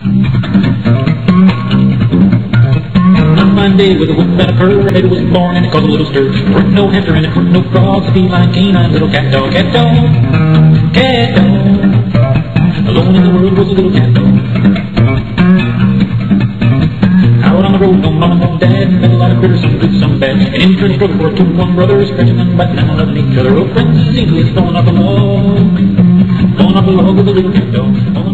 On day with a whoop and a purr, it was born and it caused a little stir. There no hamster and it weren't no frogs, a feline, canine, little CatDog, cat dog, CatDog. Alone in the world was a little CatDog. Out on the road, no mama, no dad, met a lot of critters, some good, some bad. An intern struggle for a two one brother, scratching and biting and loving each other. Oh, friends, easily throwing up a log, throwing up a log with a little CatDog,